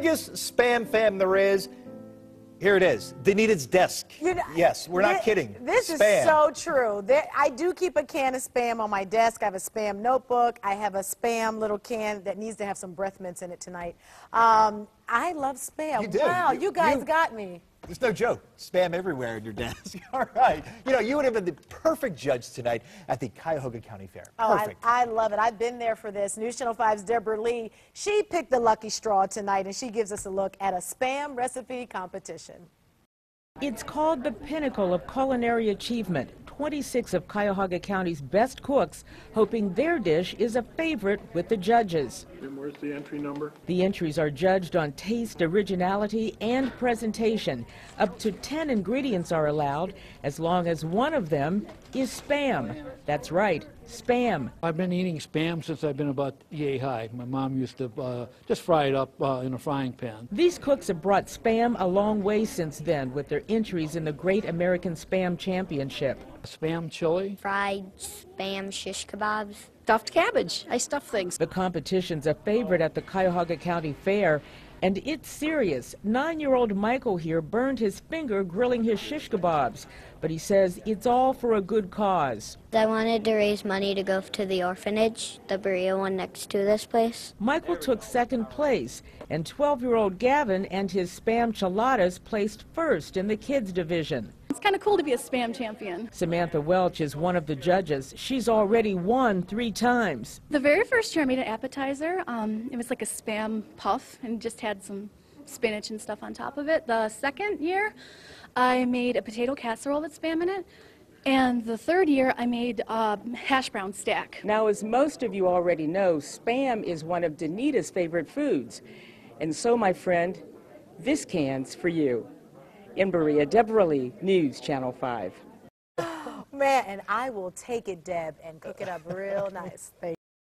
biggest spam fam there is. Here it is, Danita's desk. You know, yes, we're not thi- kidding. This spam. is so true. There, I do keep a can of spam on my desk. I have a spam notebook. I have a spam little can that needs to have some breath mints in it tonight. Um, I love spam. You do. Wow, You- you, guys you- got me. It's no joke. Spam everywhere in your desk. All right. You know, you would have been the perfect judge tonight at the Cuyahoga County Fair. Oh, I, Perfect. I love it. I've been there for this. News Channel 5's Deborah Lee, she picked the lucky straw tonight, and she gives us a look at a spam recipe competition. It's called the pinnacle of culinary achievement. 26 of Cuyahoga County's best cooks hoping their dish is a favorite with the judges. And where's the entry number? The entries are judged on taste, originality, and presentation. Up to 10 ingredients are allowed, as long as one of them is spam. That's right, spam. I've been eating spam since I've been about yay high. My mom used to uh, just fry it up uh, in a frying pan. These cooks have brought spam a long way since then with their entries in the Great American Spam Championship. Spam chili, fried spam shish kebabs. Stuffed cabbage. I stuff things. The competition's a favorite at the Cuyahoga County Fair, and it's serious. Nine-year-old Michael here burned his finger grilling his shish kebabs, but he says it's all for a good cause. I wanted to raise money to go to the orphanage, the Berea one next to this place. Michael took second place, and 12-year-old Gavin and his spam chiladas placed first in the kids division. It's kind of cool to be a spam champion. Samantha Welch is one of the judges. She's already won three times. The very first year I made an appetizer, um, it was like a spam puff and just had some spinach and stuff on top of it. The second year, I made a potato casserole with spam in it. And the third year, I made a hash brown stack. Now, as most of you already know, spam is one of Danita's favorite foods. And so, my friend, this can's for you. In Berea, Deborah Lee, News Channel 5. Man, and I will take it, Deb, and cook it up real nice. Thank